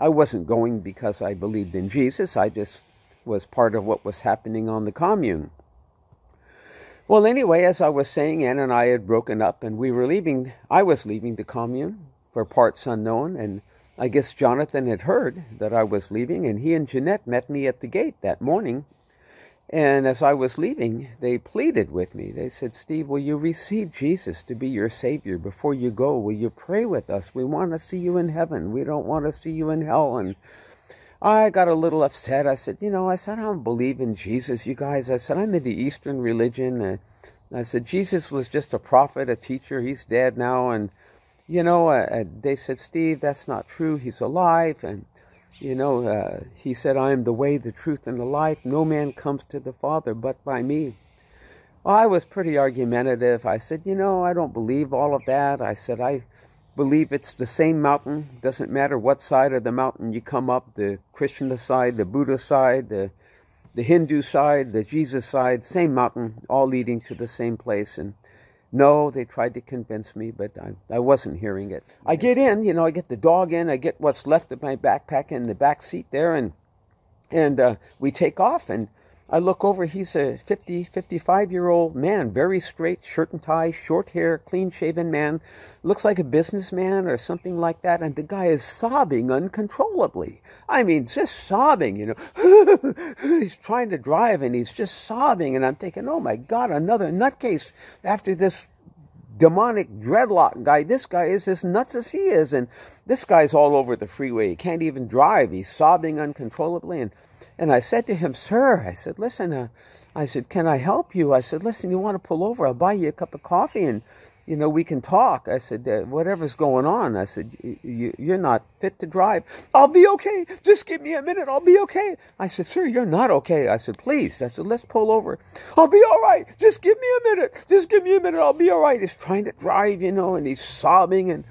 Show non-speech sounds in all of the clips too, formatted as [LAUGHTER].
I wasn't going because I believed in Jesus. I just was part of what was happening on the commune. Well, anyway, as I was saying, Ann and I had broken up and we were leaving, I was leaving the commune for parts unknown. And I guess Jonathan had heard that I was leaving and he and Jeanette met me at the gate that morning. And as I was leaving, they pleaded with me. They said, Steve, will you receive Jesus to be your Savior before you go? Will you pray with us? We want to see you in heaven. We don't want to see you in hell. And I got a little upset. I said, you know, I said, I don't believe in Jesus, you guys. I said, I'm in the Eastern religion. And I said, Jesus was just a prophet, a teacher. He's dead now. And, you know, uh, they said, Steve, that's not true. He's alive. And, you know, uh, he said, I am the way, the truth, and the life. No man comes to the Father but by me. Well, I was pretty argumentative. I said, you know, I don't believe all of that. I said, I believe it's the same mountain. Doesn't matter what side of the mountain you come up, the Christian side, the Buddha side, the, the Hindu side, the Jesus side, same mountain, all leading to the same place. And no, they tried to convince me, but I, I wasn't hearing it. I get in, you know, I get the dog in, I get what's left of my backpack in the back seat there, and and uh, we take off, and I look over. He's a 50, 55 year old man, very straight, shirt and tie, short hair, clean shaven man. Looks like a businessman or something like that. And the guy is sobbing uncontrollably. I mean, just sobbing, you know. [LAUGHS] he's trying to drive and he's just sobbing. And I'm thinking, oh my God, another nutcase after this demonic dreadlock guy. This guy is as nuts as he is. And this guy's all over the freeway. He can't even drive. He's sobbing uncontrollably. And and I said to him, Sir, I said, listen, uh, I said, can I help you? I said, listen, you want to pull over? I'll buy you a cup of coffee and, you know, we can talk. I said, uh, whatever's going on. I said, you're not fit to drive. I'll be okay. Just give me a minute. I'll be okay. I said, sir, you're not okay. I said, please. I said, let's pull over. I'll be all right. Just give me a minute. Just give me a minute. I'll be all right. He's trying to drive, you know, and he's sobbing and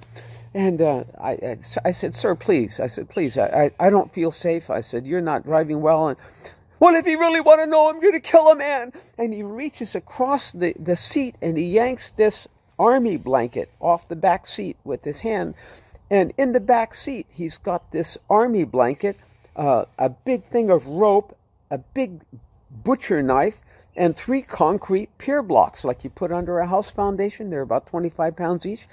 and uh, I, I said, sir, please. I said, please, I, I, I don't feel safe. I said, you're not driving well. And, well, if you really want to know, I'm going to kill a man. And he reaches across the, the seat and he yanks this army blanket off the back seat with his hand. And in the back seat, he's got this army blanket, uh, a big thing of rope, a big butcher knife, and three concrete pier blocks like you put under a house foundation. They're about 25 pounds each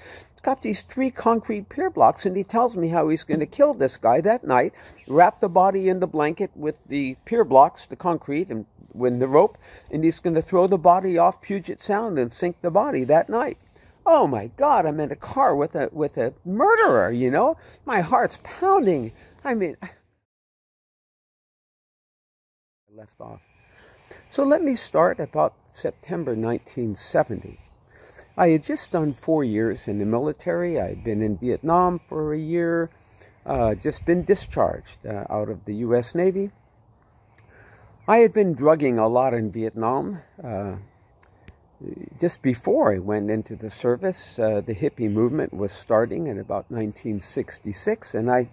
got these three concrete pier blocks, and he tells me how he's going to kill this guy that night, wrap the body in the blanket with the pier blocks, the concrete, and with the rope, and he's going to throw the body off Puget Sound and sink the body that night. Oh my God, I'm in a car with a with a murderer, you know? My heart's pounding. I mean I left off. So let me start about September 1970. I had just done four years in the military. I had been in Vietnam for a year, uh, just been discharged uh, out of the U.S. Navy. I had been drugging a lot in Vietnam. Uh, just before I went into the service, uh, the hippie movement was starting in about 1966, and I,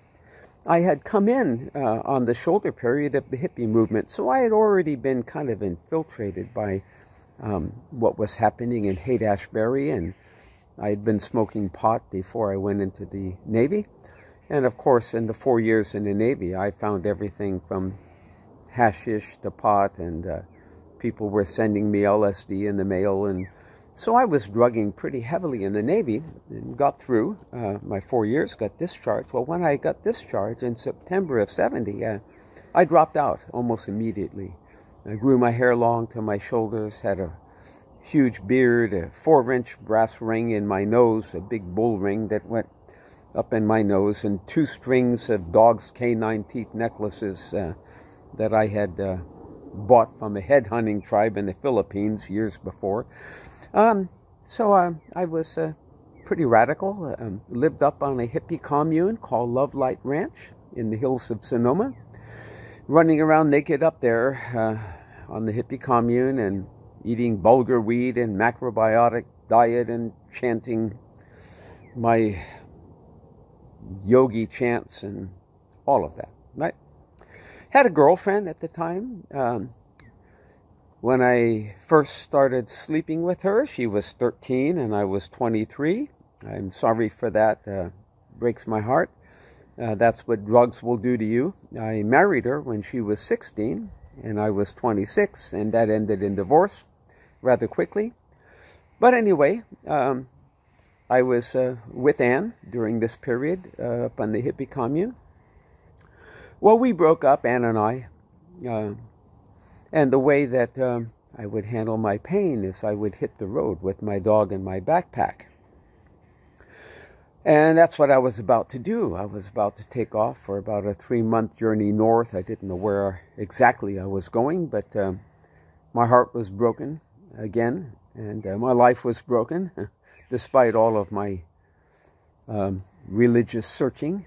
I had come in uh, on the shoulder period of the hippie movement, so I had already been kind of infiltrated by um, what was happening in Haight Ashbury, and I had been smoking pot before I went into the Navy. And of course, in the four years in the Navy, I found everything from hashish to pot, and uh, people were sending me LSD in the mail. And so I was drugging pretty heavily in the Navy and got through uh, my four years, got discharged. Well, when I got discharged in September of 70, uh, I dropped out almost immediately. I grew my hair long to my shoulders, had a huge beard, a four inch brass ring in my nose, a big bull ring that went up in my nose, and two strings of dog's canine teeth necklaces uh, that I had uh, bought from a head hunting tribe in the Philippines years before. Um, so uh, I was uh, pretty radical, um, lived up on a hippie commune called Love Light Ranch in the hills of Sonoma running around naked up there uh, on the hippie commune and eating bulgur wheat and macrobiotic diet and chanting my yogi chants and all of that, right? Had a girlfriend at the time. Um, when I first started sleeping with her, she was 13 and I was 23. I'm sorry for that. Uh, breaks my heart. Uh, that's what drugs will do to you. I married her when she was 16 and I was 26, and that ended in divorce rather quickly. But anyway, um, I was uh, with Anne during this period uh, up on the hippie commune. Well, we broke up, Anne and I, uh, and the way that um, I would handle my pain is I would hit the road with my dog and my backpack. And that's what I was about to do. I was about to take off for about a three month journey north. I didn't know where exactly I was going, but um, my heart was broken again, and uh, my life was broken [LAUGHS] despite all of my um, religious searching.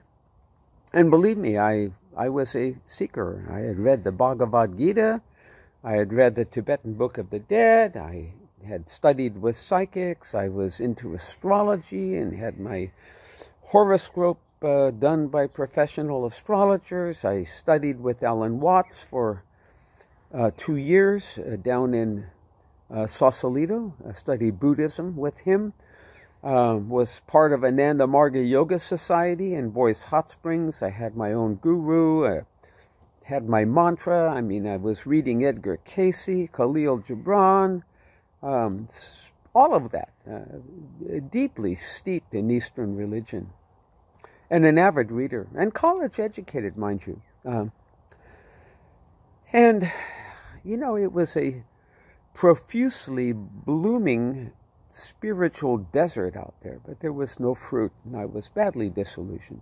And believe me, I, I was a seeker. I had read the Bhagavad Gita, I had read the Tibetan Book of the Dead, I had studied with psychics. I was into astrology and had my horoscope uh, done by professional astrologers. I studied with Alan Watts for uh, two years uh, down in uh, Sausalito. I studied Buddhism with him. Um, was part of Ananda Marga Yoga Society in Boyes Hot Springs. I had my own guru. I had my mantra. I mean, I was reading Edgar Cayce, Khalil Gibran, um, all of that, uh, deeply steeped in Eastern religion, and an avid reader, and college educated, mind you. Um, and, you know, it was a profusely blooming spiritual desert out there, but there was no fruit, and I was badly disillusioned.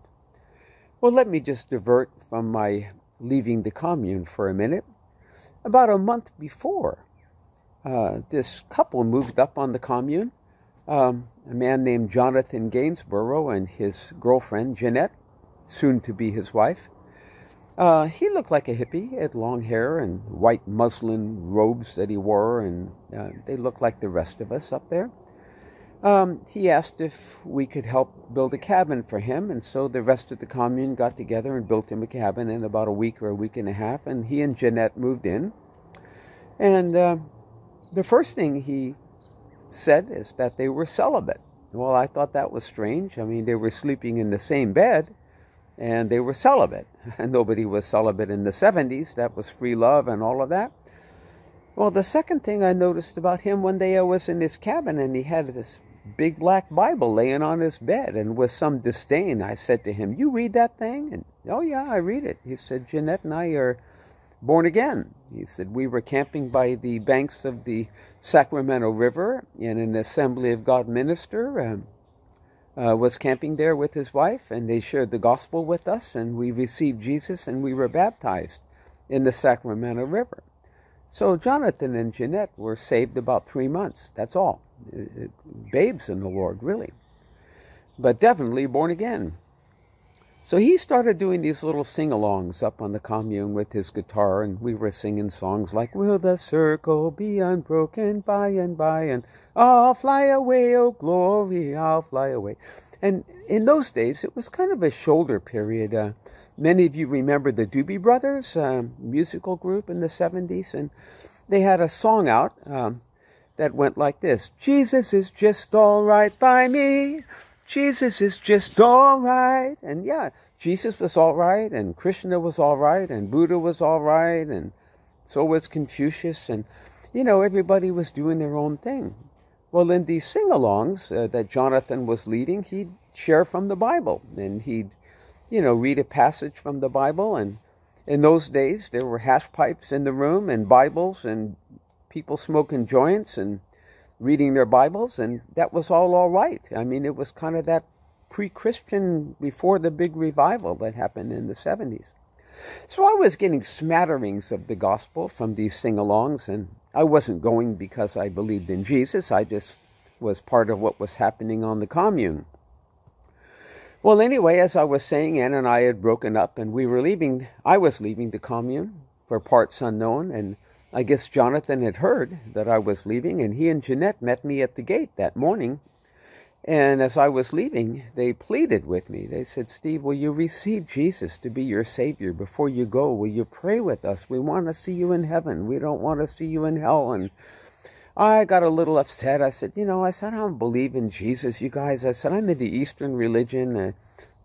Well, let me just divert from my leaving the commune for a minute. About a month before, uh, this couple moved up on the commune. Um, a man named Jonathan Gainsborough and his girlfriend, Jeanette, soon to be his wife. Uh, he looked like a hippie. Had long hair and white muslin robes that he wore, and uh, they looked like the rest of us up there. Um, he asked if we could help build a cabin for him, and so the rest of the commune got together and built him a cabin in about a week or a week and a half, and he and Jeanette moved in. And uh, the first thing he said is that they were celibate. Well, I thought that was strange. I mean, they were sleeping in the same bed and they were celibate. [LAUGHS] And nobody was celibate in the 70s. That was free love and all of that. Well, the second thing I noticed about him one day I was in his cabin and he had this big black Bible laying on his bed. And with some disdain, I said to him, You read that thing? And, oh, yeah, I read it. He said, Jeanette and I are born again. He said, We were camping by the banks of the Sacramento River, and an Assembly of God minister um, uh, was camping there with his wife, and they shared the gospel with us, and we received Jesus, and we were baptized in the Sacramento River. So Jonathan and Jeanette were saved about three months. That's all. Uh, uh, babes in the Lord, really. But definitely born again. So he started doing these little sing alongs up on the commune with his guitar, and we were singing songs like, Will the circle be unbroken by and by? And I'll fly away, oh glory, I'll fly away. And in those days, it was kind of a shoulder period. Uh, many of you remember the Doobie Brothers, uh, musical group in the 70s, and they had a song out um, that went like this Jesus is just all right by me. Jesus is just all right. And yeah, Jesus was all right, and Krishna was all right, and Buddha was all right, and so was Confucius, and you know, everybody was doing their own thing. Well, in these sing alongs uh, that Jonathan was leading, he'd share from the Bible, and he'd, you know, read a passage from the Bible. And in those days, there were hash pipes in the room, and Bibles, and people smoking joints, and reading their Bibles, and that was all all right. I mean, it was kind of that pre-Christian before the big revival that happened in the 70s. So I was getting smatterings of the gospel from these sing-alongs, and I wasn't going because I believed in Jesus. I just was part of what was happening on the commune. Well, anyway, as I was saying, Anne and I had broken up, and we were leaving. I was leaving the commune for parts unknown, and I guess Jonathan had heard that I was leaving, and he and Jeanette met me at the gate that morning. And as I was leaving, they pleaded with me. They said, Steve, will you receive Jesus to be your Savior before you go? Will you pray with us? We want to see you in heaven. We don't want to see you in hell. And I got a little upset. I said, you know, I said, I don't believe in Jesus, you guys. I said, I'm in the Eastern religion. Uh,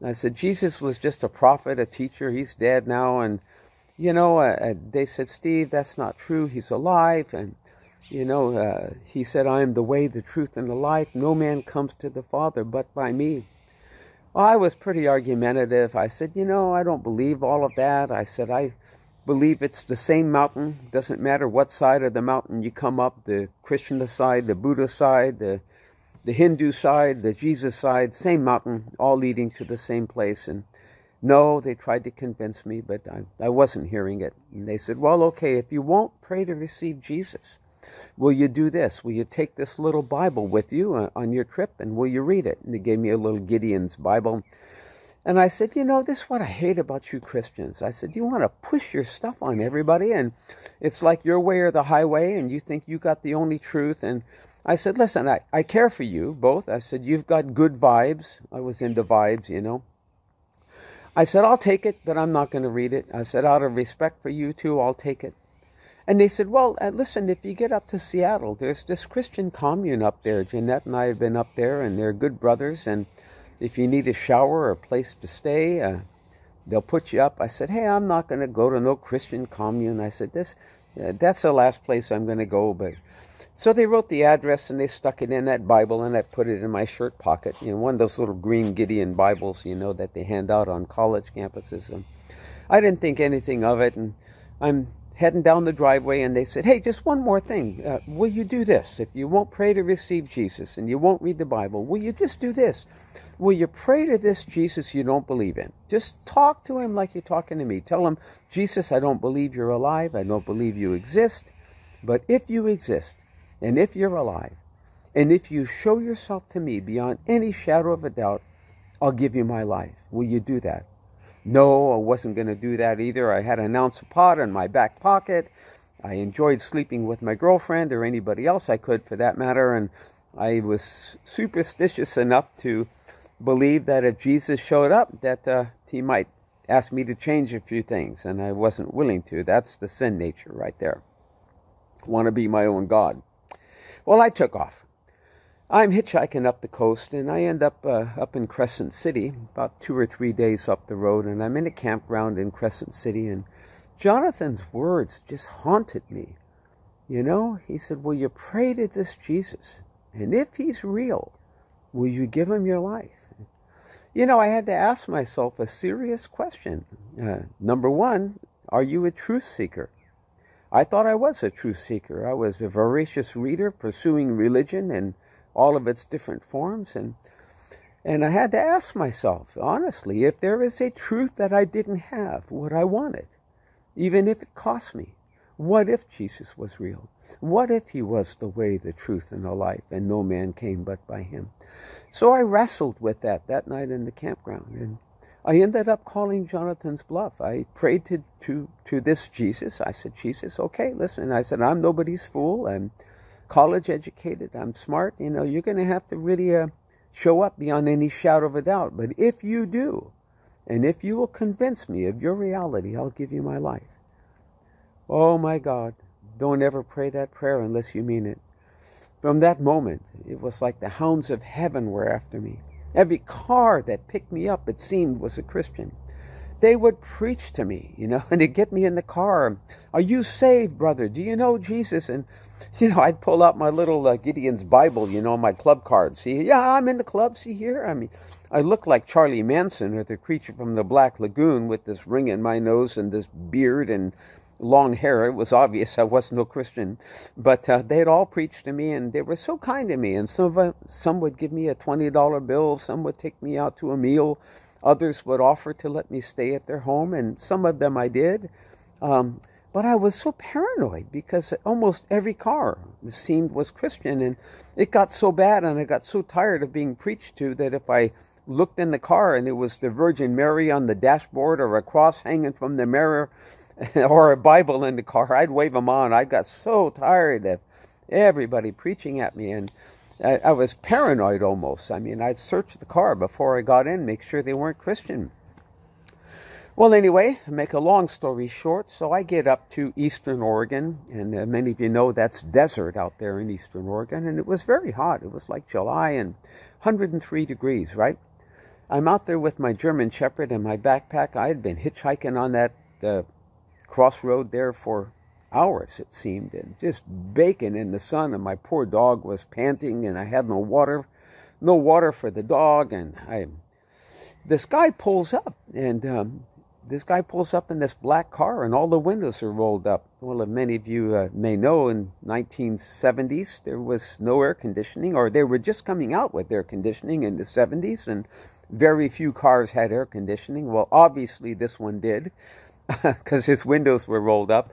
I said, Jesus was just a prophet, a teacher. He's dead now. And, you know, uh, uh, they said, Steve, that's not true. He's alive. And, you know, uh, he said, I am the way, the truth, and the life. No man comes to the Father but by me. Well, I was pretty argumentative. I said, you know, I don't believe all of that. I said, I believe it's the same mountain. Doesn't matter what side of the mountain you come up, the Christian side, the Buddha side, the the Hindu side, the Jesus side, same mountain, all leading to the same place. And no, they tried to convince me, but I, I wasn't hearing it. And they said, well, okay, if you won't pray to receive Jesus, will you do this? Will you take this little Bible with you uh, on your trip and will you read it? And they gave me a little Gideon's Bible. And I said, you know, this is what I hate about you Christians. I said, you want to push your stuff on everybody and it's like your way or the highway and you think you got the only truth and I said, listen, I, I care for you both. I said, you've got good vibes. I was into vibes, you know. I said, I'll take it, but I'm not going to read it. I said, out of respect for you two, I'll take it. And they said, well, uh, listen, if you get up to Seattle, there's this Christian commune up there. Jeanette and I have been up there, and they're good brothers. And if you need a shower or a place to stay, uh, they'll put you up. I said, hey, I'm not going to go to no Christian commune. I said, this, uh, that's the last place I'm going to go, but so they wrote the address and they stuck it in that Bible and I put it in my shirt pocket. You know, one of those little green Gideon Bibles, you know, that they hand out on college campuses. And I didn't think anything of it. And I'm heading down the driveway and they said, hey, just one more thing. Uh, will you do this? If you won't pray to receive Jesus and you won't read the Bible, will you just do this? Will you pray to this Jesus you don't believe in? Just talk to him like you're talking to me. Tell him, Jesus, I don't believe you're alive. I don't believe you exist. But if you exist, and if you're alive, and if you show yourself to me beyond any shadow of a doubt, I'll give you my life. Will you do that? No, I wasn't going to do that either. I had an ounce of pot in my back pocket. I enjoyed sleeping with my girlfriend or anybody else I could for that matter. And I was superstitious enough to believe that if Jesus showed up, that uh, he might ask me to change a few things. And I wasn't willing to. That's the sin nature right there. want to be my own God. Well, I took off. I'm hitchhiking up the coast, and I end up uh, up in Crescent City, about two or three days up the road, and I'm in a campground in Crescent City, and Jonathan's words just haunted me. You know, he said, Will you pray to this Jesus? And if he's real, will you give him your life? You know, I had to ask myself a serious question. Uh, number one, are you a truth seeker? I thought I was a truth seeker. I was a voracious reader pursuing religion in all of its different forms. And, and I had to ask myself, honestly, if there is a truth that I didn't have, would I want it? Even if it cost me. What if Jesus was real? What if he was the way, the truth, and the life, and no man came but by him? So I wrestled with that that night in the campground. And I ended up calling Jonathan's bluff. I prayed to, to, to this Jesus. I said, Jesus, okay, listen. I said, I'm nobody's fool. I'm college educated. I'm smart. You know, you're going to have to really uh, show up beyond any shadow of a doubt. But if you do, and if you will convince me of your reality, I'll give you my life. Oh my God, don't ever pray that prayer unless you mean it. From that moment, it was like the hounds of heaven were after me. Every car that picked me up, it seemed, was a Christian. They would preach to me, you know, [LAUGHS] and they'd get me in the car. Are you saved, brother? Do you know Jesus? And, you know, I'd pull out my little uh, Gideon's Bible, you know, my club card. See, yeah, I'm in the club. See here? I mean, I look like Charlie Manson or the creature from the Black Lagoon with this ring in my nose and this beard and long hair. It was obvious I was no Christian, but uh, they had all preached to me, and they were so kind to me. And some of them, some would give me a twenty dollar bill, some would take me out to a meal, others would offer to let me stay at their home, and some of them I did. Um, but I was so paranoid because almost every car seemed was Christian, and it got so bad, and I got so tired of being preached to that if I looked in the car and it was the Virgin Mary on the dashboard or a cross hanging from the mirror [LAUGHS] or a Bible in the car, I'd wave them on. I got so tired of everybody preaching at me, and I, I was paranoid almost. I mean, I'd search the car before I got in, make sure they weren't Christian. Well, anyway, make a long story short, so I get up to Eastern Oregon, and uh, many of you know that's desert out there in Eastern Oregon, and it was very hot. It was like July and 103 degrees, right? I'm out there with my German Shepherd and my backpack. I had been hitchhiking on that uh, crossroad there for hours, it seemed, and just baking in the sun. And my poor dog was panting, and I had no water, no water for the dog. And I, this guy pulls up, and um, this guy pulls up in this black car, and all the windows are rolled up. Well, as many of you uh, may know, in 1970s there was no air conditioning, or they were just coming out with air conditioning in the 70s, and very few cars had air conditioning. Well, obviously this one did, [LAUGHS] because his windows were rolled up.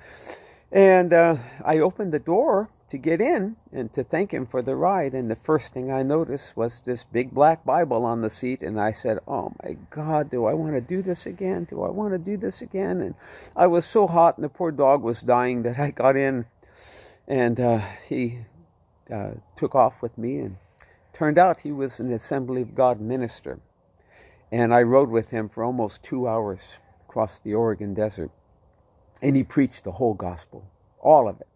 And uh, I opened the door to get in and to thank him for the ride. And the first thing I noticed was this big black Bible on the seat. And I said, Oh my God, do I want to do this again? Do I want to do this again? And I was so hot and the poor dog was dying that I got in and uh, he uh, took off with me. And turned out he was an Assembly of God minister. And I rode with him for almost two hours across the Oregon desert. And he preached the whole gospel, all of it.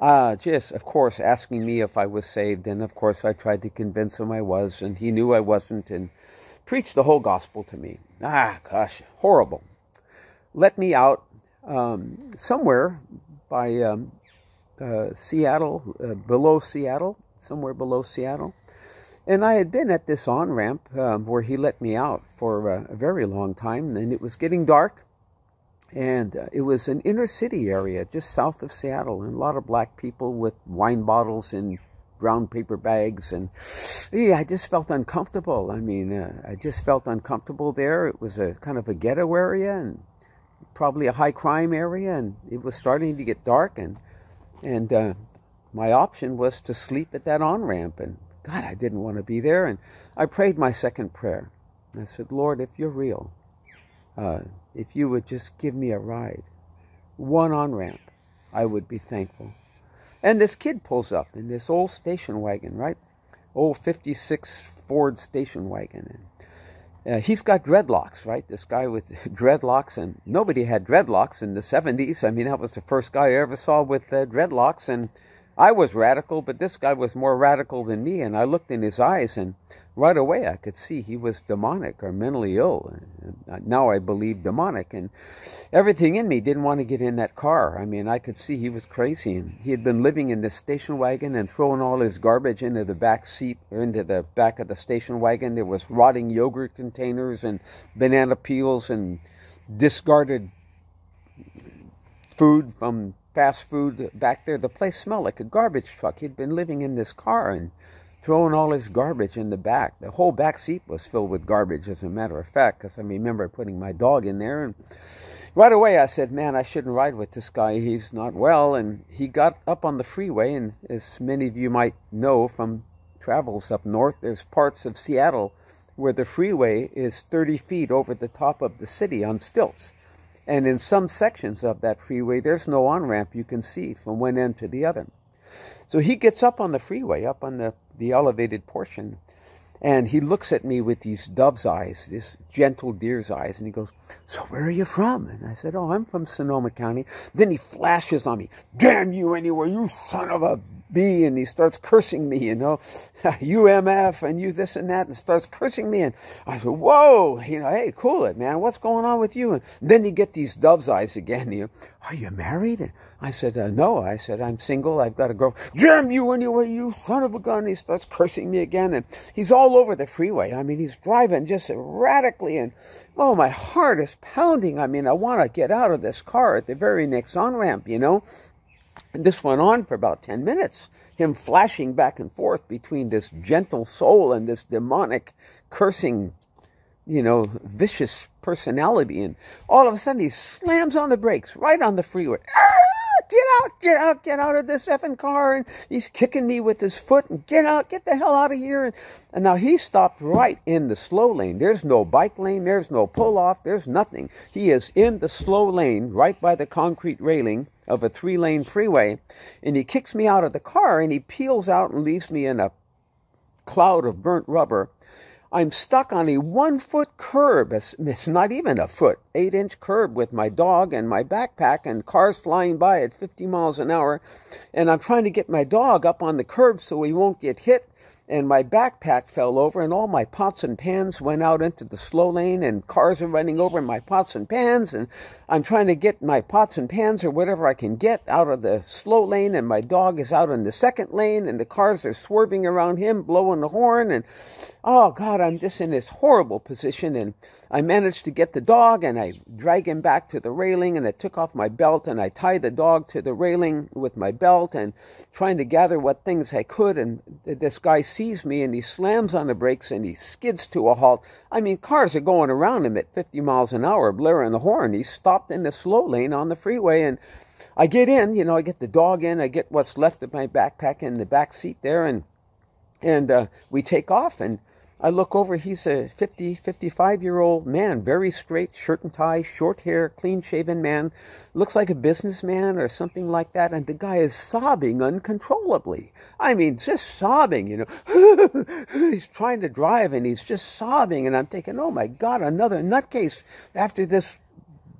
Uh, just, of course, asking me if I was saved. And of course, I tried to convince him I was, and he knew I wasn't, and preached the whole gospel to me. Ah, gosh, horrible. Let me out um, somewhere by um, uh, Seattle, uh, below Seattle, somewhere below Seattle. And I had been at this on ramp um, where he let me out for uh, a very long time, and it was getting dark. And uh, it was an inner city area just south of Seattle, and a lot of black people with wine bottles in brown paper bags. And yeah, I just felt uncomfortable. I mean, uh, I just felt uncomfortable there. It was a kind of a ghetto area and probably a high crime area, and it was starting to get dark. And and uh, my option was to sleep at that on ramp. And God, I didn't want to be there. And I prayed my second prayer. I said, Lord, if you're real, uh, if you would just give me a ride, one on ramp, I would be thankful. And this kid pulls up in this old station wagon, right? Old 56 Ford station wagon. And, uh, he's got dreadlocks, right? This guy with [LAUGHS] dreadlocks, and nobody had dreadlocks in the 70s. I mean, that was the first guy I ever saw with uh, dreadlocks, and I was radical, but this guy was more radical than me. And I looked in his eyes, and right away I could see he was demonic or mentally ill. Now I believe demonic. And everything in me didn't want to get in that car. I mean, I could see he was crazy. And he had been living in this station wagon and throwing all his garbage into the back seat, or into the back of the station wagon. There was rotting yogurt containers and banana peels and discarded food from fast food back there. The place smelled like a garbage truck. He'd been living in this car and throwing all his garbage in the back. The whole back seat was filled with garbage, as a matter of fact, because I remember putting my dog in there. And right away I said, man, I shouldn't ride with this guy. He's not well. And he got up on the freeway, and as many of you might know from travels up north, there's parts of Seattle where the freeway is 30 feet over the top of the city on stilts. And in some sections of that freeway, there's no on ramp you can see from one end to the other. So he gets up on the freeway, up on the, the elevated portion, and he looks at me with these dove's eyes, this gentle deer's eyes, and he goes, So where are you from? And I said, Oh, I'm from Sonoma County. Then he flashes on me, Damn you anywhere, you son of a B, and he starts cursing me, you know, [LAUGHS] UMF and you this and that, and starts cursing me. And I said, whoa, you know, hey, cool it, man. What's going on with you? And then you get these dove's eyes again. You know, are you married? I said, uh, no. I said, I'm single. I've got a girl. Damn you anyway, you son of a gun. He starts cursing me again. And he's all over the freeway. I mean, he's driving just erratically. And oh, my heart is pounding. I mean, I want to get out of this car at the very next on ramp, you know. And this went on for about 10 minutes, him flashing back and forth between this gentle soul and this demonic, cursing, you know, vicious personality. And all of a sudden he slams on the brakes right on the freeway. [LAUGHS] Get out, get out, get out of this effing car. And he's kicking me with his foot and get out, get the hell out of here. And, and now he stopped right in the slow lane. There's no bike lane, there's no pull off, there's nothing. He is in the slow lane right by the concrete railing of a three lane freeway, and he kicks me out of the car and he peels out and leaves me in a cloud of burnt rubber. I'm stuck on a one foot curb. It's, it's not even a foot, eight inch curb with my dog and my backpack and cars flying by at 50 miles an hour. And I'm trying to get my dog up on the curb so he won't get hit. and my backpack fell over, and all my pots and pans went out into the slow lane, and cars are running over my pots and pans, and I'm trying to get my pots and pans or whatever I can get out of the slow lane, and my dog is out in the second lane, and the cars are swerving around him, blowing the horn, and oh God, I'm just in this horrible position, and I managed to get the dog, and I drag him back to the railing, and I took off my belt, and I tied the dog to the railing with my belt, and trying to gather what things I could, and this guy sees me and he slams on the brakes and he skids to a halt. I mean, cars are going around him at 50 miles an hour, blaring the horn. He stopped in the slow lane on the freeway and I get in, you know, I get the dog in, I get what's left of my backpack in the back seat there and and uh, we take off and I look over, he's a 50, 55 year old man, very straight, shirt and tie, short hair, clean shaven man, looks like a businessman or something like that. And the guy is sobbing uncontrollably. I mean, just sobbing, you know. [LAUGHS] he's trying to drive and he's just sobbing. And I'm thinking, oh my God, another nutcase after this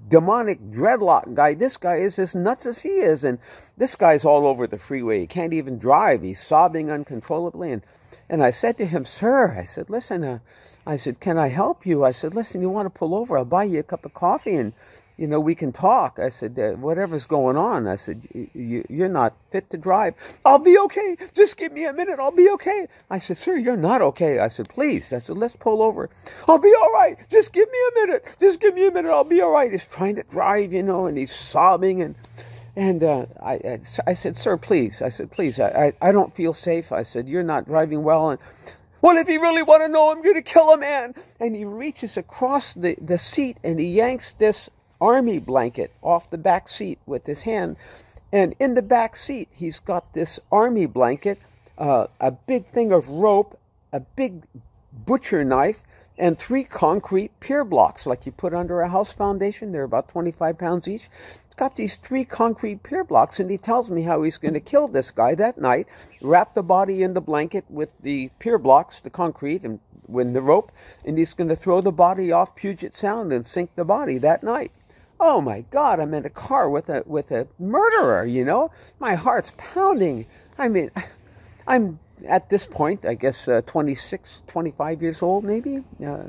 demonic dreadlock guy. This guy is as nuts as he is. And this guy's all over the freeway. He can't even drive. He's sobbing uncontrollably. And and I said to him, Sir, I said, listen, uh, I said, can I help you? I said, listen, you want to pull over? I'll buy you a cup of coffee and, you know, we can talk. I said, uh, whatever's going on. I said, you're not fit to drive. I'll be okay. Just give me a minute. I'll be okay. I said, sir, you're not okay. I said, please. I said, let's pull over. I'll be all right. Just give me a minute. Just give me a minute. I'll be all right. He's trying to drive, you know, and he's sobbing and, and uh, I, I said, sir, please. I said, please, I, I, I don't feel safe. I said, you're not driving well. And, well, if you really want to know, I'm going to kill a man. And he reaches across the, the seat and he yanks this army blanket off the back seat with his hand. And in the back seat, he's got this army blanket, uh, a big thing of rope, a big butcher knife, and three concrete pier blocks like you put under a house foundation. They're about 25 pounds each got these three concrete pier blocks, and he tells me how he's going to kill this guy that night, wrap the body in the blanket with the pier blocks, the concrete, and with the rope, and he's going to throw the body off Puget Sound and sink the body that night. Oh my God! I'm in a car with a with a murderer. You know, my heart's pounding. I mean, I'm at this point, I guess uh, 26, 25 years old, maybe. Uh,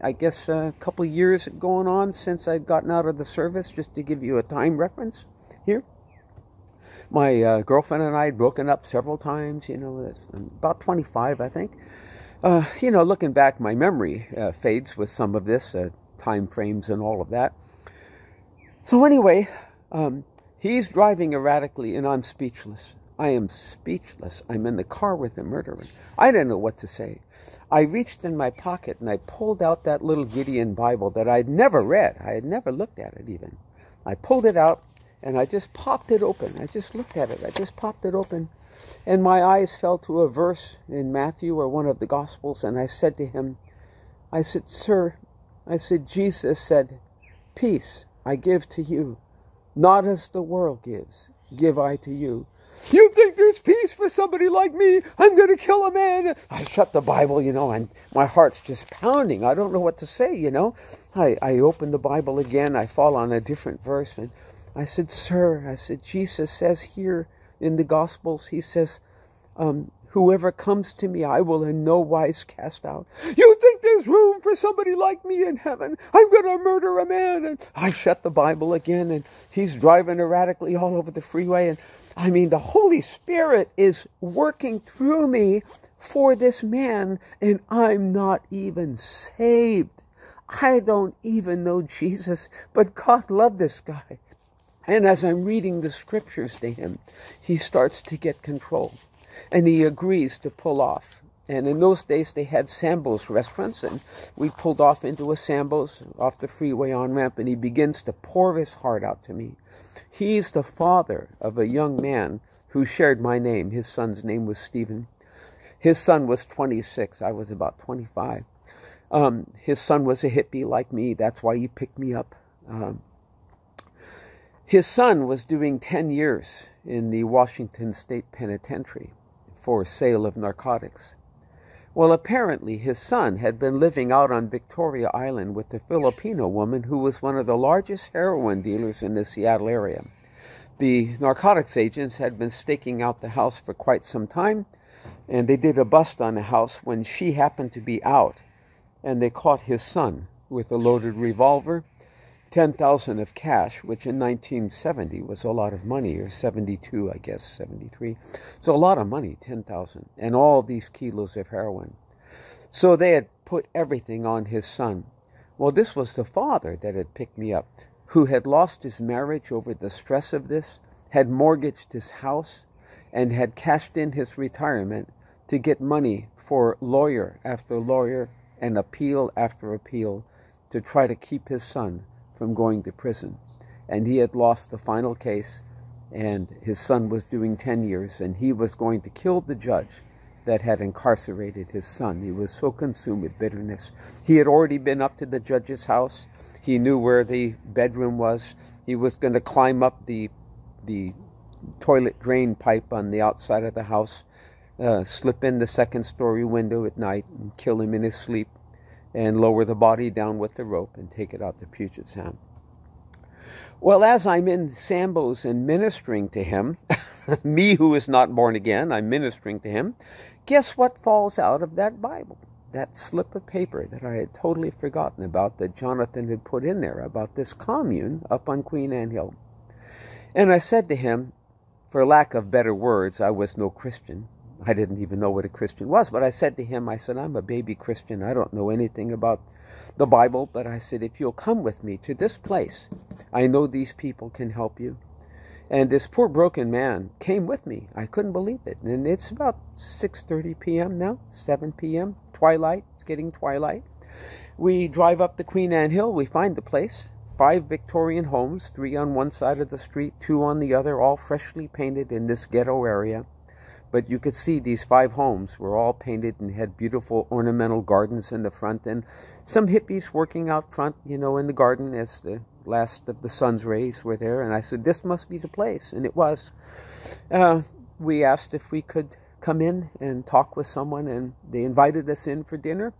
I, guess uh, a couple years going on since I've gotten out of the service, just to give you a time reference here. My uh, girlfriend and I had broken up several times, you know, about 25, I think. Uh, you know, looking back, my memory uh, fades with some of this, time frames and all of that. So, anyway, um, he's driving erratically, and I'm speechless. I am speechless. I'm in the car with the murderer. I didn't know what to say. I reached in my pocket and I pulled out that little Gideon Bible that I'd never read. I had never looked at it even. I pulled it out and I just popped it open. I just looked at it. I just popped it open. And my eyes fell to a verse in Matthew or one of the Gospels. And I said to him, I said, Sir, I said, Jesus said, Peace I give to you, not as the world gives, give I to you. You think there's peace for somebody like me? I'm going to kill a man. I shut the Bible, you know, and my heart's just pounding. I don't know what to say, you know. I, I open the Bible again. I fall on a different verse. And I said, Sir, I said, Jesus says here in the Gospels, he says, um, Whoever comes to me, I will in no wise cast out. You think there's room for somebody like me in heaven? I'm going to murder a man. And I shut the Bible again, and he's driving erratically all over the freeway. And I mean, the Holy Spirit is working through me for this man, and I'm not even saved. I don't even know Jesus, but God loved this guy. And as I'm reading the scriptures to him, he starts to get control. And he agrees to pull off. And in those days, they had Sambo's restaurants, and we pulled off into a Sambo's off the freeway on ramp, and he begins to pour his heart out to me. He's the father of a young man who shared my name. His son's name was Stephen. His son was 26. I was about 25. Um, his son was a hippie like me. That's why he picked me up. Um, his son was doing 10 years in the Washington State Penitentiary for sale of narcotics. Well, apparently his son had been living out on Victoria Island with a Filipino woman who was one of the largest heroin dealers in the Seattle area. The narcotics agents had been staking out the house for quite some time, and they did a bust on the house when she happened to be out, and they caught his son with a loaded revolver, 10,000 of cash, which in 1970 was a lot of money, or 72, I guess, 73. So a lot of money, 10,000, and all these kilos of heroin. So they had put everything on his son. Well, this was the father that had picked me up, who had lost his marriage over the stress of this, had mortgaged his house, and had cashed in his retirement to get money for lawyer after lawyer and appeal after appeal to try to keep his son from going to prison. And he had lost the final case, and his son was doing 10 years, and he was going to kill the judge that had incarcerated his son. He was so consumed with bitterness. He had already been up to the judge's house. He knew where the bedroom was. He was going to climb up the the toilet drain pipe on the outside of the house, uh, slip in the second story window at night and kill him in his sleep, and lower the body down with the rope and take it out to Puget Sound. Well, as I'm in Sambo's and ministering to him, [LAUGHS] me who is not born again, I'm ministering to him, Guess what falls out of that Bible? That slip of paper that I had totally forgotten about that Jonathan had put in there about this commune up on Queen Anne Hill. And I said to him, for lack of better words, I was no Christian. I didn't even know what a Christian was, but I said to him, I said, I'm a baby Christian. I don't know anything about the Bible, but I said, if you'll come with me to this place, I know these people can help you. And this poor broken man came with me. I couldn't believe it. And it's about 6:30 p.m. now, 7 p.m. Twilight. It's getting twilight. We drive up the Queen Anne Hill. We find the place. Five Victorian homes, three on one side of the street, two on the other, all freshly painted in this ghetto area. But you could see these five homes were all painted and had beautiful ornamental gardens in the front and some hippies working out front, you know, in the garden as the last of the sun's rays were there. And I said, this must be the place. And it was. Uh, we asked if we could come in and talk with someone, and they invited us in for dinner.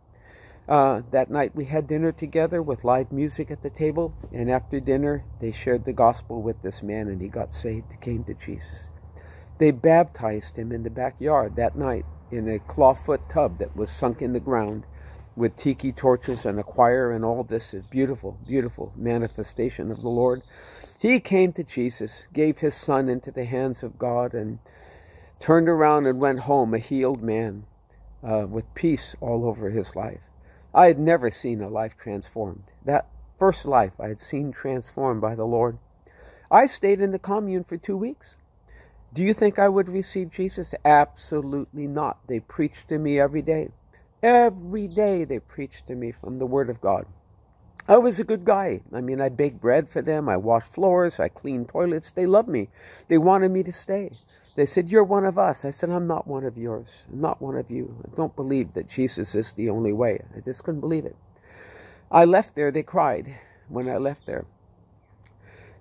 Uh, that night we had dinner together with live music at the table, and after dinner they shared the gospel with this man, and he got saved, came to Jesus. They baptized him in the backyard that night in a clawfoot tub that was sunk in the ground with tiki torches and a choir and all this is beautiful, beautiful manifestation of the Lord. He came to Jesus, gave his son into the hands of God, and turned around and went home a healed man uh, with peace all over his life. I had never seen a life transformed. That first life I had seen transformed by the Lord. I stayed in the commune for two weeks. Do you think I would receive Jesus? Absolutely not. They preached to me every day. Every day they preached to me from the Word of God. I was a good guy. I mean, I baked bread for them. I washed floors. I cleaned toilets. They loved me. They wanted me to stay. They said, You're one of us. I said, I'm not one of yours. I'm not one of you. I don't believe that Jesus is the only way. I just couldn't believe it. I left there. They cried when I left there.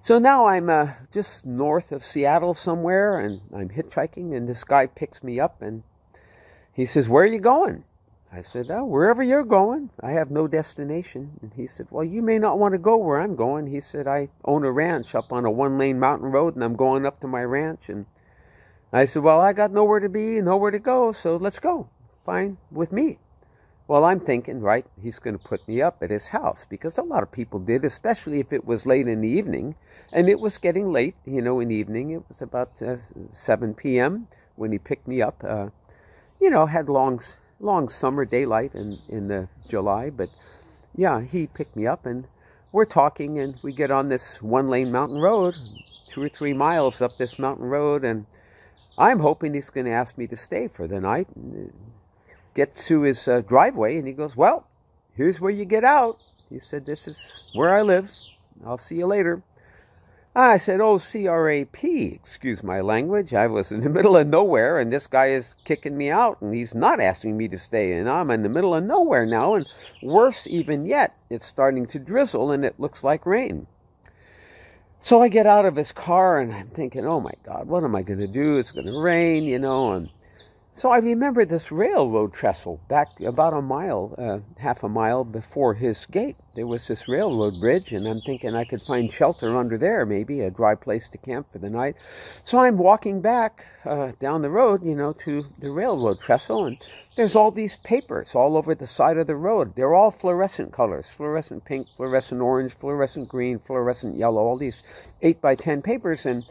So now I'm uh, just north of Seattle somewhere, and I'm hitchhiking, and this guy picks me up, and he says, Where are you going? I said, Oh, wherever you're going. I have no destination. And he said, Well, you may not want to go where I'm going. He said, I own a ranch up on a one lane mountain road, and I'm going up to my ranch. And I said, Well, I got nowhere to be, nowhere to go, so let's go. Fine with me. Well, I'm thinking, right, he's going to put me up at his house because a lot of people did, especially if it was late in the evening. And it was getting late, you know, in the evening. It was about uh, 7 p.m. when he picked me up. Uh, you know, had long, long summer daylight in, in the July. But yeah, he picked me up and we're talking and we get on this one lane mountain road, two or three miles up this mountain road. And I'm hoping he's going to ask me to stay for the night gets to his uh, driveway and he goes, Well, here's where you get out. He said, This is where I live. I'll see you later. I said, Oh, C R A P, excuse my language. I was in the [LAUGHS] middle of nowhere and this guy is kicking me out and he's not asking me to stay. And I'm in the middle of nowhere now. And worse even yet, it's starting to drizzle and it looks like rain. So I get out of his car and I'm thinking, oh my God, what am I going to do? It's going to rain, you know. And so I remember this railroad trestle back about a mile, uh, half a mile before his gate. There was this railroad bridge, and I'm thinking I could find shelter under there, maybe a dry place to camp for the night. So I'm walking back uh, down the road, you know, to the railroad trestle, and there's all these papers all over the side of the road. They're all fluorescent colors fluorescent pink, fluorescent orange, fluorescent green, fluorescent yellow, all these 8 by 10 papers. And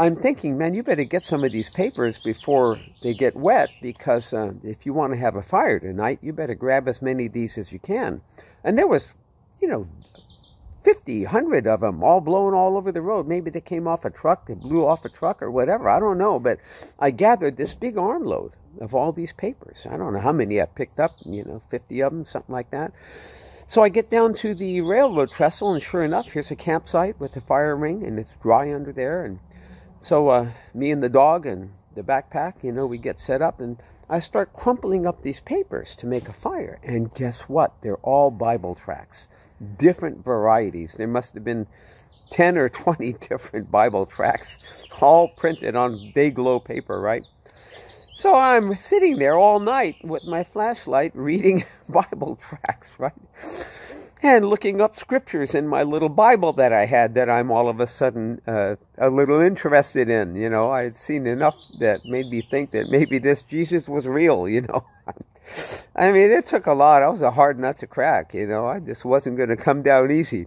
I'm thinking, man, you better get some of these papers before they get wet because uh, if you want to have a fire tonight, you better grab as many of these as you can. And there was, you know, 50, 100 of them all blown all over the road. Maybe they came off a truck, they blew off a truck or whatever. I don't know. But I gathered this big armload of all these papers. I don't know how many I picked up, you know, 50 of them, something like that. So I get down to the railroad trestle, and sure enough, here's a campsite with a fire ring, and it's dry under there. And so uh, me and the dog and the backpack, you know, we get set up and I start crumpling up these papers to make a fire. And guess what? They're all Bible tracts, different varieties. There must have been 10 or 20 [LAUGHS] different Bible tracts, all printed on Day-Glo paper, right? So I'm sitting there all night with my flashlight reading [LAUGHS] Bible tracts, right? And looking up scriptures in my little Bible that I had that I'm all of a sudden uh, a little interested in. You know, I had seen enough that made me think that maybe this Jesus was real, you know. [LAUGHS] I mean, it took a lot. I was a hard nut to crack, you know. I just wasn't going to come down easy.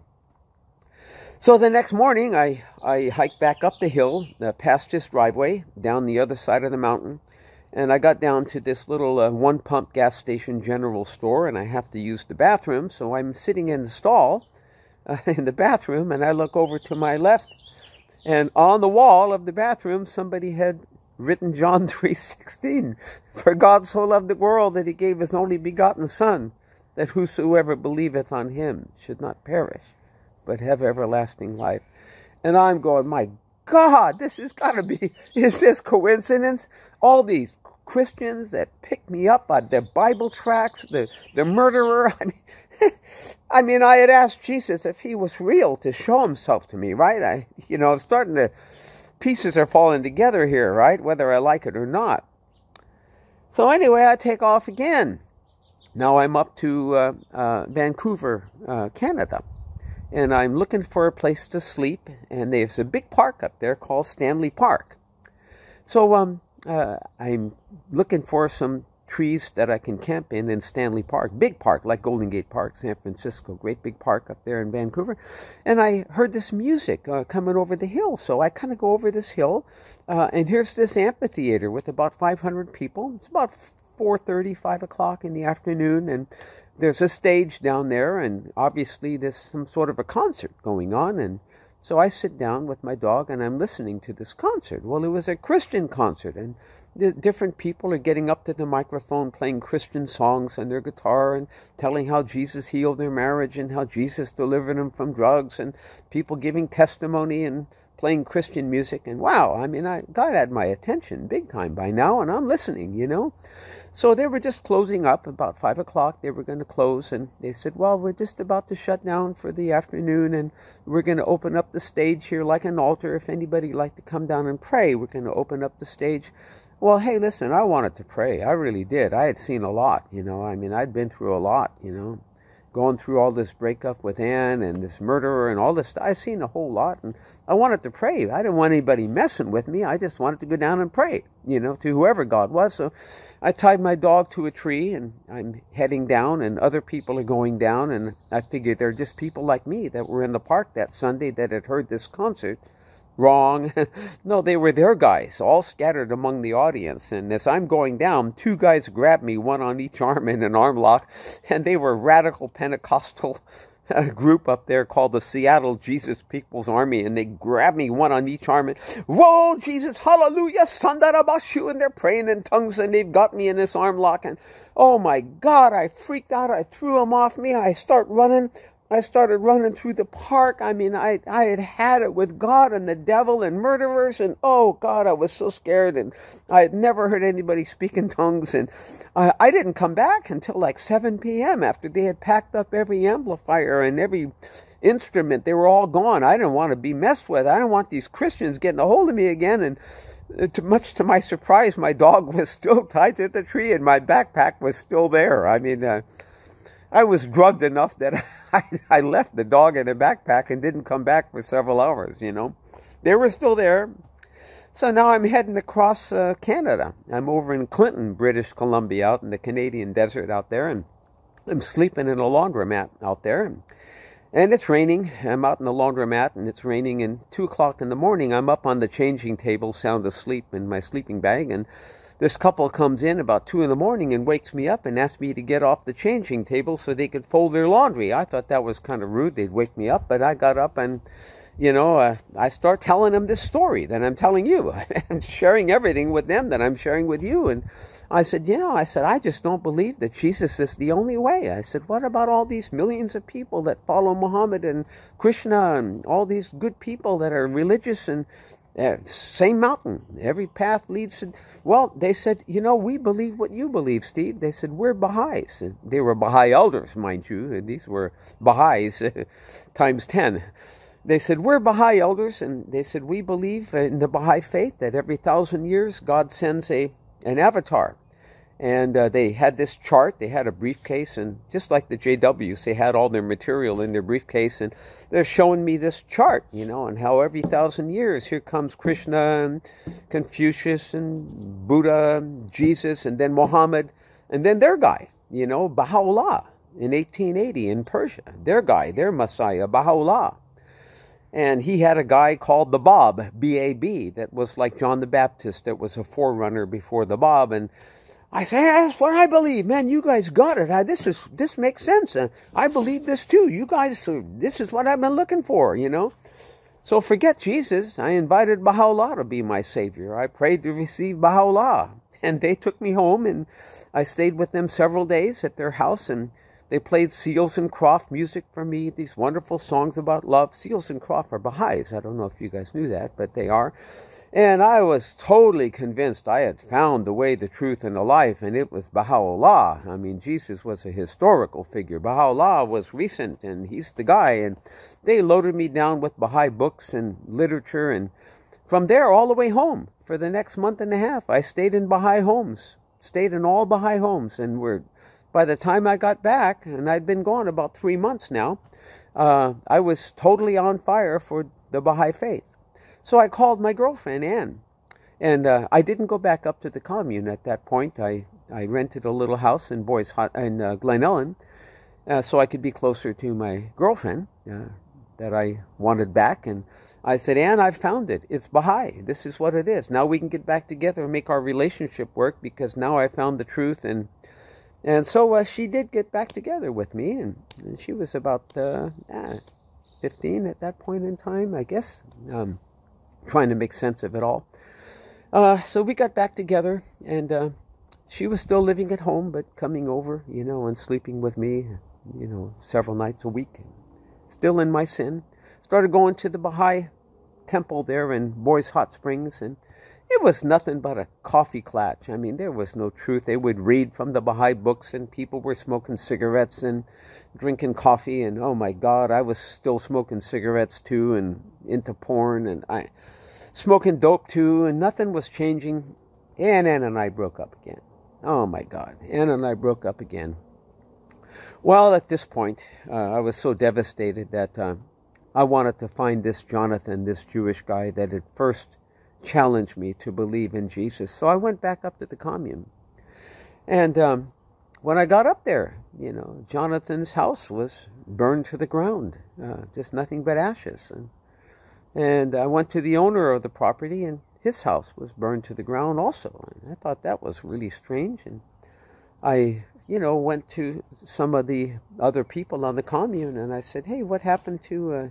So the next morning, I, I hiked back up the hill, uh, past his driveway, down the other side of the mountain, and I got down to this little uh, one pump gas station general store and I have to use the bathroom. So I'm sitting in the stall uh, [LAUGHS] in the bathroom and I look over to my left and on the wall of the bathroom somebody had written John [LAUGHS] 3.16 For God so loved the world that he gave his only begotten son that whosoever believeth on him should not perish but have everlasting life. And I'm going, my God, this has got to be, is this coincidence? All these Christians that pick me up on their Bible tracts, the, the murderer. [LAUGHS] I mean, [LAUGHS] I mean, I had asked Jesus if he was real to show himself to me, right? I, you know, starting to, pieces are falling together here, right? Whether I like it or not. So anyway, I take off again. Now I'm up to uh, uh, Vancouver, uh, Canada. And I'm looking for a place to sleep. And there's a big park up there called Stanley Park. So um, uh, I'm looking for some trees that I can camp in in Stanley Park, big park like Golden Gate Park, San Francisco, great big park up there in Vancouver. And I heard this music uh, coming over the hill, so I kind of go over this hill, uh, and here's this amphitheater with about 500 people. It's about 4:30, 5 o'clock in the afternoon, and there's a stage down there, and obviously there's some sort of a concert going on, and so I sit down with my dog and I'm listening to this concert. Well, it was a Christian concert, and different people are getting up to the microphone playing Christian songs on their guitar and telling how Jesus healed their marriage and how Jesus delivered them from drugs, and people giving testimony and playing Christian music. And wow, I mean, I, God had my attention big time by now, and I'm listening, you know. So they were just closing up about five o'clock. They were going to close, and they said, "Well, we're just about to shut down for the afternoon, and we're going to open up the stage here like an altar. If anybody like to come down and pray, we're going to open up the stage." Well, hey, listen, I wanted to pray. I really did. I had seen a lot, you know. I mean, I'd been through a lot, you know, going through all this breakup with Anne and this murderer and all this. I've seen a whole lot, and I wanted to pray. I didn't want anybody messing with me. I just wanted to go down and pray, you know, to whoever God was. So I tied my dog to a tree and I'm heading down and other people are going down. And I figured they're just people like me that were in the park that Sunday that had heard this concert. Wrong. [LAUGHS] no, they were their guys, all scattered among the audience. And as I'm going down, two guys grabbed me, one on each [LAUGHS] arm in an arm lock, and they were radical Pentecostal a group up there called the Seattle Jesus People's Army, and they grab me one on each arm and, whoa, Jesus, hallelujah, sandarabashu, and they're praying in tongues, and they've got me in this arm lock, and oh my God, I freaked out, I threw them off me, I start running, I started running through the park. I mean, I, I had had it with God and the devil and murderers. And oh, God, I was so scared. And I had never heard anybody speak in tongues. And I, I didn't come back until like 7 p.m. after they had packed up every amplifier and every instrument. They were all gone. I didn't want to be messed with. I didn't want these Christians getting a hold of me again. And uh, to, much to my surprise, my dog [LAUGHS] was still tied to the tree and my backpack was still there. I mean, uh, I was drugged enough that [LAUGHS] I, I left the dog in a backpack and didn't come back for several hours, you know. They were still there. So now I'm heading across uh, Canada. I'm over in Clinton, British Columbia, out in the Canadian desert out there, and I'm sleeping in a laundromat out there. And it's raining. I'm out in the laundromat and it's raining. And 2 o'clock in the morning, I'm up on the changing table, sound asleep in my sleeping bag. And this couple comes in about 2 in the morning and wakes me up and asks me to get off the changing table so they could fold their laundry. I thought that was kind of rude. They'd wake me up, but I got up and you know, uh, I start telling them this story that I'm telling you [LAUGHS] and sharing everything with them that I'm sharing with you. And I said, you know, I said, I just don't believe that Jesus is the only way. I said, what about all these millions of people that follow Muhammad and Krishna and all these good people that are religious and uh, same mountain. Every path leads to. Well, they said, you know, we believe what you believe, Steve. They said, we're Baha'is. They were Baha'i elders, mind you. And these were Baha'is [LAUGHS] times 10. They said, we're Baha'i elders. And they said, we believe in the Baha'i faith that every thousand years God sends a an avatar and uh, they had this chart. They had a briefcase, and just like the JWs, they had all their material in their briefcase, and they're showing me this chart, you know, and how every thousand years here comes Krishna and Confucius and Buddha, and Jesus, and then Muhammad, and then their guy, you know, Baha'u'llah in 1880 in Persia. Their guy, their Messiah, Baha'u'llah. And he had a guy called the Bab, B A B, that was like John the Baptist, that was a forerunner before the Bab. And I say, that's what I believe, man. You guys got it. I, this is this makes sense. Uh, I believe this too. You guys, this is what I've been looking for, you know. So forget Jesus. I invited Baha'u'llah to be my savior. I prayed to receive Baha'u'llah, [LAUGHS] and they took me home, and I stayed with them several days at their house, and they played Seals and Crofts music for me. These wonderful songs about love. Seals and Crofts are Baha'is. I don't know if you guys knew that, but they are. And I was totally convinced I had found the way, the truth, and the life, and it was Baha'u'llah. I mean, Jesus was a historical figure. Baha'u'llah was recent, and he's the guy. And they loaded me down with Baha'i books and literature, and from there all the way home for the next month and a half, I stayed in Baha'i homes, stayed in all Baha'i homes, and we're, by the time I got back, and I'd been gone about three months now, uh, I was totally on fire for the Baha'i faith. So I called my girlfriend, Anne. And uh, I didn't go back up to the commune at that point. I, I rented a little house in Boyes Hot in uh, Glen Ellen uh, so I could be closer to my girlfriend uh, that I wanted back. And I said, Anne, I've found it. It's Baha'i. This is what it is. Now we can get back together and make our relationship work because now I found the truth. And and so uh, she did get back together with me. And, and she was about uh, ah, 15 at that point in time, I guess. Um, trying to make sense of it all. Uh, so we got back together, and uh, she was still living at home, but coming over, you know, and sleeping with me, you know, several nights a week. Still in my sin. Started going to the Baha'i temple there in Boyes Hot Springs, and it was nothing but a coffee clatch. I mean, there was no truth. They would read from the Baha'i books, and people were smoking cigarettes and drinking coffee. And oh my God, I was still smoking cigarettes too, and into porn, and I smoking dope too, and nothing was changing. And Anne and I broke up again. Oh my God, Anne and I broke up again. Well, at this point, uh, I was so devastated that uh, I wanted to find this Jonathan, this Jewish guy that had first challenged me to believe in Jesus. So I went back up to the commune. And um, when I got up there, you know, Jonathan's house was burned to the ground, uh, just nothing but ashes. And, and I went to the owner of the property, and his house was burned to the ground also. And I thought that was really strange. And I, you know, went to some of the other people on the commune, and I said, "Hey, what happened to uh,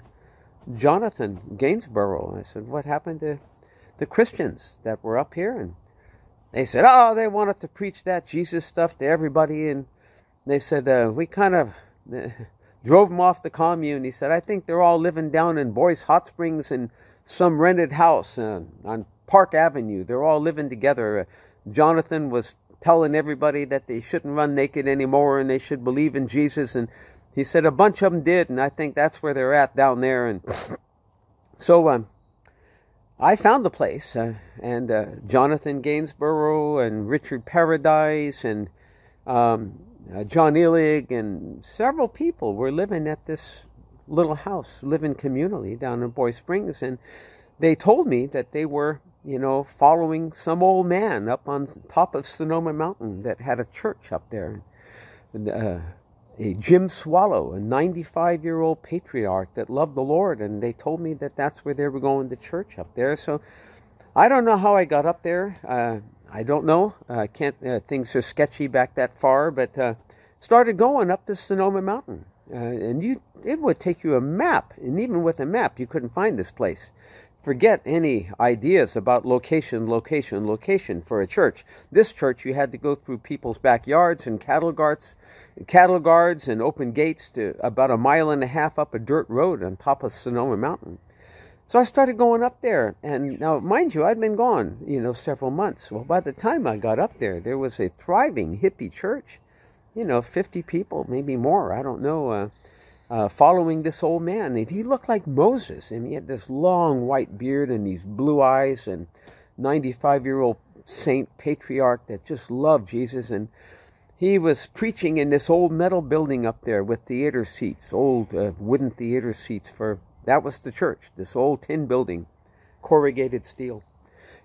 Jonathan Gainsborough?" I said, "What happened to the Christians that were up here. And they said, oh, they wanted to preach that Jesus stuff to everybody. And they said, uh, we kind of [LAUGHS] drove them off the commune. He said, I think they're all living down in Boyes Hot Springs in some rented house uh, on Park Avenue. They're all living together. Uh, Jonathan was telling everybody that they shouldn't run naked anymore and they should believe in Jesus. And he said a bunch of them did, and I think that's where they're at down there. And [LAUGHS] so um, I found the place, uh, and uh, Jonathan Gainsborough and Richard Paradise and um, uh, John Illig and several people were living at this little house, living communally down in Boy Springs, and they told me that they were, you know, following some old man up on top of Sonoma Mountain that had a church up there. And, uh, Jim Swallow, a 95 year old patriarch that loved the Lord, and they told me that that's where they were going to church up there. So I don't know how I got up there. Uh, I don't know. I uh, can't. Uh, things are sketchy back that far, but uh, started going up the Sonoma Mountain, uh, and you it would take you a map, and even with a map, you couldn't find this place forget any ideas about location, location, location for a church. This church, you had to go through people's backyards and cattle guards, cattle guards and open gates to about a mile and a half up a dirt road on top of Sonoma Mountain. So I started going up there, and now, mind you, I'd been gone, you know, several months. Well, by the time I got up there, there was a thriving hippie church, you know, 50 people, maybe more, I don't know. Uh, uh, following this old man. And he looked like Moses, and he had this long white beard and these blue eyes, and 95 year old saint patriarch that just loved Jesus. And he was preaching in this old metal building up there with theater seats, old uh, wooden theater seats for that was the church, this old tin building, corrugated steel.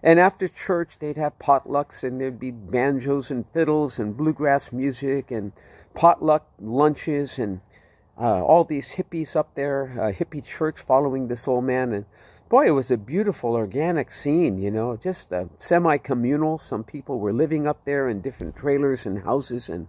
And after church, they'd have potlucks, and there'd be banjos and fiddles and bluegrass music and potluck lunches and uh, all these hippies up there, a hippie church following this old man. And boy, it was a beautiful organic scene, you know, just uh, semi communal. Some people were living up there in different trailers and houses. And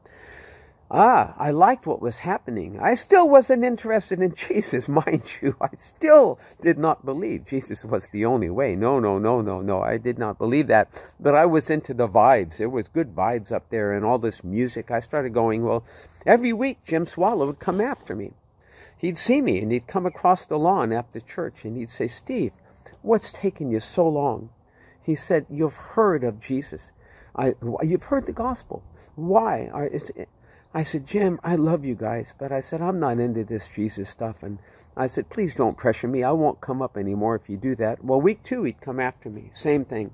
ah, I liked what was happening. I still wasn't interested in [LAUGHS] Jesus, mind you. I still did not believe Jesus was the only way. No, no, no, no, no. I did not believe that. But I was into the vibes. There was good vibes up there and all this music. I started going, well, Every week, Jim Swallow would come after me. He'd see me and he'd come across the lawn after church and he'd say, Steve, what's taking you so long? He said, You've heard of Jesus. I, you've heard the gospel. Why? I said, Jim, I love you guys, but I said, I'm not into this Jesus stuff. And I said, please don't pressure me. I won't come up anymore if you do that. Well, week two, he'd come after me. Same thing.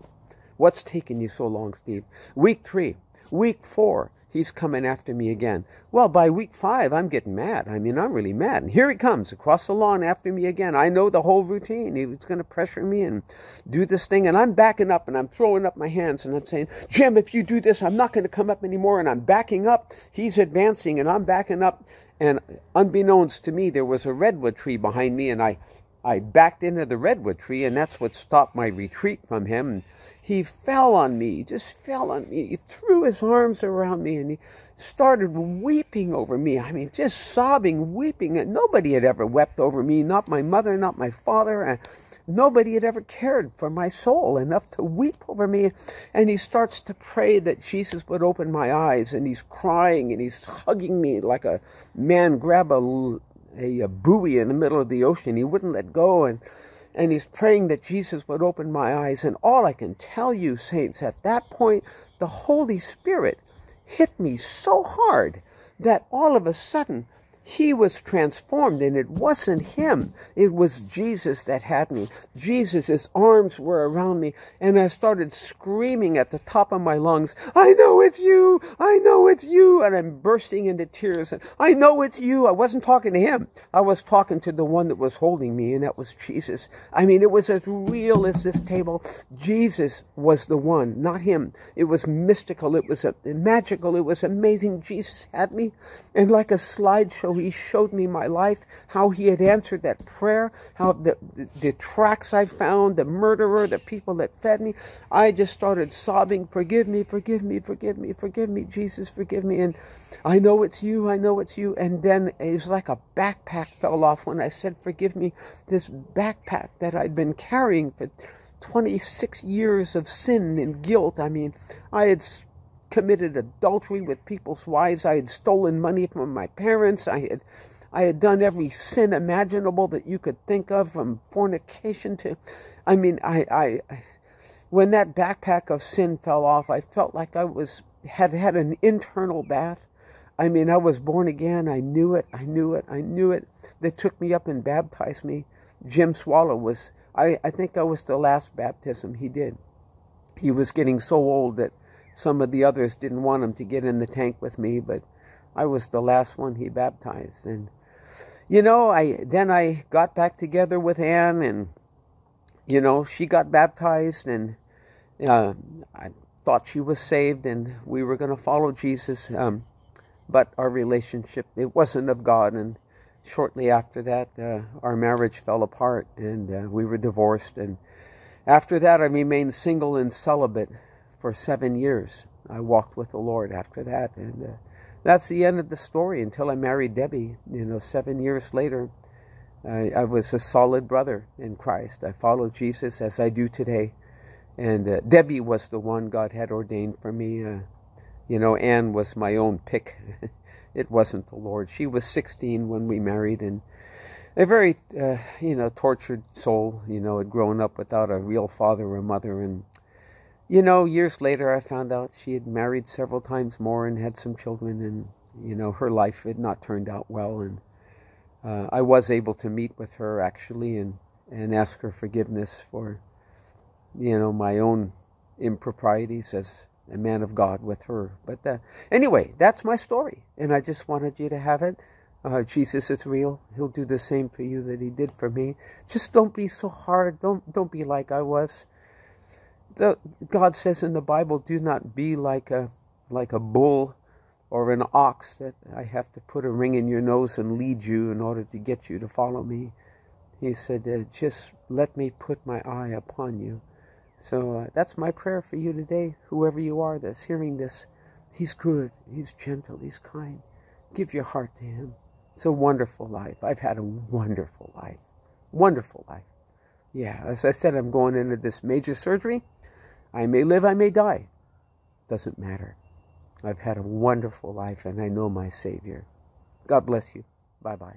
What's taking you so long, Steve? Week three. Week four he's coming after me again. Well, by week five, I'm getting mad. I mean, I'm really mad. And here he comes across the lawn after me again. I know the whole routine. He's going to pressure me and do this thing. And I'm backing up and I'm throwing up my hands and I'm saying, Jim, if you do this, I'm not going to come up anymore. And I'm backing up. He's advancing and I'm backing up. And unbeknownst to me, there was a redwood tree behind me. And I, I backed into the redwood tree. And that's what stopped my retreat from him he fell on me, just fell on me. He threw his arms around me and he started weeping over me. I mean, just sobbing, weeping. And nobody had ever wept over me, not my mother, not my father. And nobody had ever cared for my soul enough to weep over me. And he starts to pray that Jesus would open my eyes. And he's crying and he's hugging me like a man grab a, a, a buoy in the middle of the ocean. He wouldn't let go. And and he's praying that Jesus would open my eyes. And all I can tell you, saints, at that point, the Holy Spirit hit me so hard that all of a sudden he was transformed and it wasn't him. It was Jesus that had me. Jesus, arms were around me and I started screaming at the top of my lungs, I know it's you! I know it's you! And I'm bursting into tears and I know it's you! I wasn't talking to him. I was talking to the one that was holding me and that was Jesus. I mean, it was as real as this table. Jesus was the one, not him. It was mystical. It was magical. It was amazing. Jesus had me and like a slideshow he showed me my life, how he had answered that prayer, how the, the, tracks I found, the murderer, the people that fed me. I just started sobbing, forgive me, forgive me, forgive me, forgive me, Jesus, forgive me. And I know it's you, I know it's you. And then it was like a backpack fell off when I said, forgive me. This backpack that I'd been carrying for 26 years of sin and guilt. I mean, I had committed adultery with people's wives. I had stolen money from my parents. I had, I had done every sin imaginable that you could think of, from fornication to, I mean, I, I, when that backpack of sin fell off, I felt like I was had had an internal bath. I mean, I was born again. I knew it. I knew it. I knew it. They took me up and baptized me. Jim Swallow was I, I think I was the last baptism he did. He was getting so old that some of the others didn't want him to get in the tank with me, but I was the last one he baptized. And you know, I then I got back together with Anne, and you know, she got baptized, and uh, I thought she was saved, and we were going to follow Jesus. Um, but our relationship it wasn't of God, and shortly after that, uh, our marriage fell apart, and uh, we were divorced. And after that, I remained single and celibate for seven years. I walked with the Lord after that, and uh, that's the end of the story until I married Debbie. You know, seven years later, I, I was a solid brother in Christ. I followed Jesus as I do today. And uh, Debbie was the one God had ordained for me. Uh, you know, Anne was my own pick. [LAUGHS] it wasn't the Lord. She was 16 when we married and a very, uh, you know, tortured soul, you know, had grown up without a real father or mother. And, you know, years later I found out she had married several times more and had some children and, you know, her life had not turned out well. And uh, I was able to meet with her actually and, and ask her forgiveness for, you know, my own improprieties as a man of God with her. But uh, anyway, that's my story, and I just wanted you to have it. Uh, Jesus is real. He'll do the same for you that he did for me. Just don't be so hard. Don't don't be like I was. The, God says in the Bible, do not be like a like a bull or an ox that I have to put a ring in your nose and lead you in order to get you to follow me. He said, uh, just let me put my eye upon you. So uh, that's my prayer for you today, whoever you are that's hearing this. He's good, He's gentle, He's kind. Give your heart to Him. It's a wonderful life. I've had a wonderful life. Wonderful life. Yeah, as I said, I'm going into this major surgery. I may live, I may die. Doesn't matter. I've had a wonderful life and I know my Savior. God bless you. Bye bye.